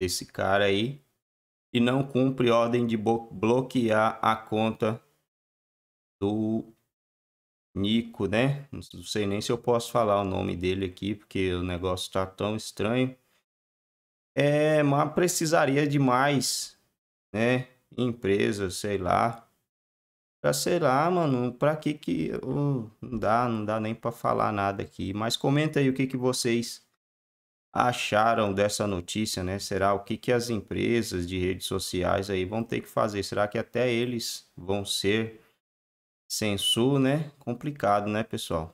esse cara aí e não cumpre ordem de bloquear a conta do Nico, né? Não sei nem se eu posso falar o nome dele aqui, porque o negócio tá tão estranho. É, mas precisaria de mais, né? Empresas, sei lá. Pra, sei lá, mano, pra que que... Não dá, não dá nem pra falar nada aqui. Mas comenta aí o que que vocês acharam dessa notícia, né? Será o que que as empresas de redes sociais aí vão ter que fazer? Será que até eles vão ser censur, né? Complicado, né, pessoal?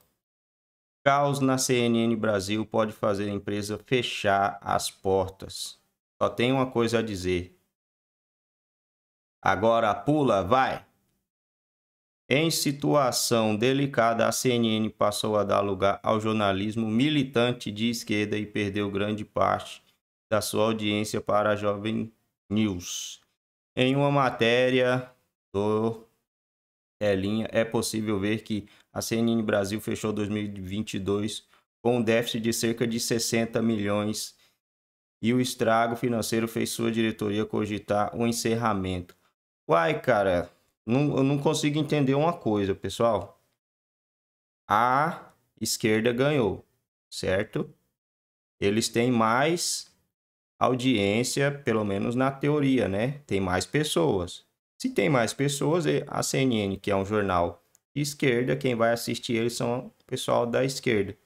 Caos na CNN Brasil pode fazer a empresa fechar as portas. Só tem uma coisa a dizer. Agora pula, vai! Em situação delicada, a CNN passou a dar lugar ao jornalismo militante de esquerda e perdeu grande parte da sua audiência para a Jovem News. Em uma matéria do telinha, é possível ver que a CNN Brasil fechou 2022 com um déficit de cerca de 60 milhões e o estrago financeiro fez sua diretoria cogitar o um encerramento. Uai, cara, não, eu não consigo entender uma coisa, pessoal. A esquerda ganhou, certo? Eles têm mais audiência, pelo menos na teoria, né? Tem mais pessoas. Se tem mais pessoas, a CNN, que é um jornal de esquerda, quem vai assistir eles são o pessoal da esquerda.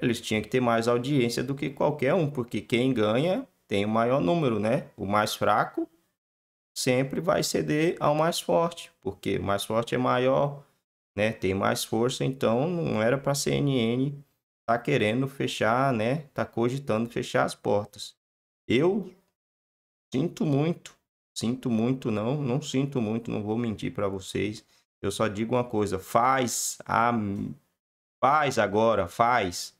Eles tinham que ter mais audiência do que qualquer um, porque quem ganha tem o maior número, né? O mais fraco sempre vai ceder ao mais forte, porque o mais forte é maior, né? Tem mais força, então não era para a CNN tá querendo fechar, né? Tá cogitando fechar as portas. Eu sinto muito Sinto muito, não, não sinto muito, não vou mentir para vocês. Eu só digo uma coisa, faz a faz agora, faz.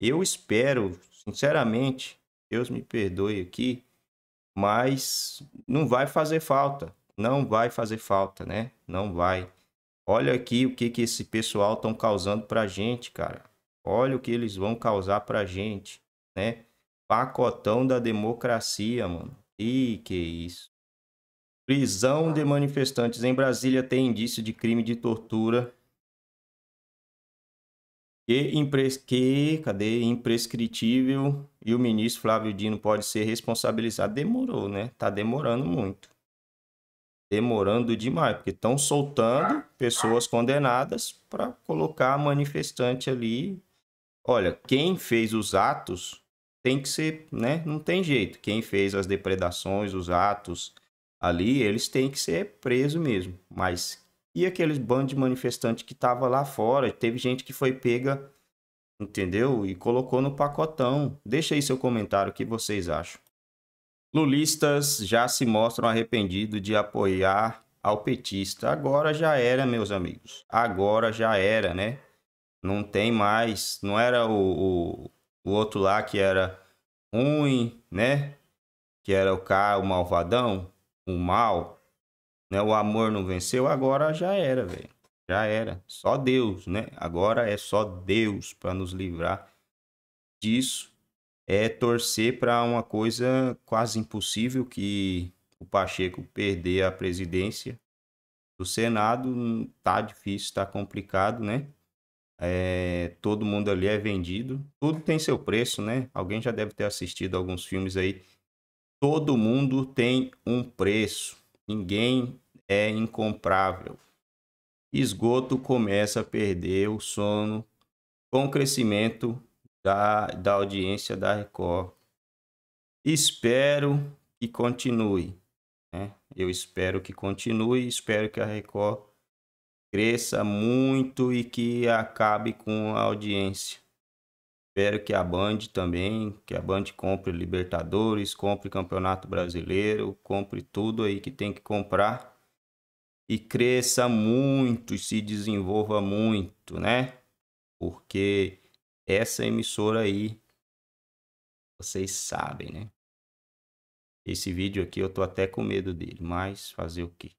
Eu espero, sinceramente, Deus me perdoe aqui, mas não vai fazer falta. Não vai fazer falta, né? Não vai. Olha aqui o que que esse pessoal estão causando pra gente, cara. Olha o que eles vão causar pra gente, né? Pacotão da democracia, mano. Ih, que isso. Prisão de manifestantes em Brasília tem indício de crime de tortura que, impres... que cadê? imprescritível e o ministro Flávio Dino pode ser responsabilizado. Demorou, né? Tá demorando muito. Demorando demais, porque estão soltando pessoas condenadas para colocar manifestante ali. Olha, quem fez os atos tem que ser, né? Não tem jeito. Quem fez as depredações, os atos, ali, eles têm que ser presos mesmo. Mas e aqueles bandos de manifestantes que tava lá fora? Teve gente que foi pega, entendeu? E colocou no pacotão. Deixa aí seu comentário, o que vocês acham. Lulistas já se mostram arrependidos de apoiar ao petista. Agora já era, meus amigos. Agora já era, né? Não tem mais. Não era o, o, o outro lá que era ruim, né? Que era o cara, o malvadão o mal, né? O amor não venceu, agora já era, velho. Já era. Só Deus, né? Agora é só Deus para nos livrar disso. É torcer para uma coisa quase impossível que o Pacheco perder a presidência do Senado. Tá difícil, tá complicado, né? É, todo mundo ali é vendido. Tudo tem seu preço, né? Alguém já deve ter assistido alguns filmes aí Todo mundo tem um preço, ninguém é incomprável. Esgoto começa a perder o sono com o crescimento da, da audiência da Record. Espero que continue. Né? Eu espero que continue, espero que a Record cresça muito e que acabe com a audiência. Espero que a Band também, que a Band compre Libertadores, compre Campeonato Brasileiro, compre tudo aí que tem que comprar e cresça muito e se desenvolva muito, né? Porque essa emissora aí, vocês sabem, né? Esse vídeo aqui eu tô até com medo dele, mas fazer o quê?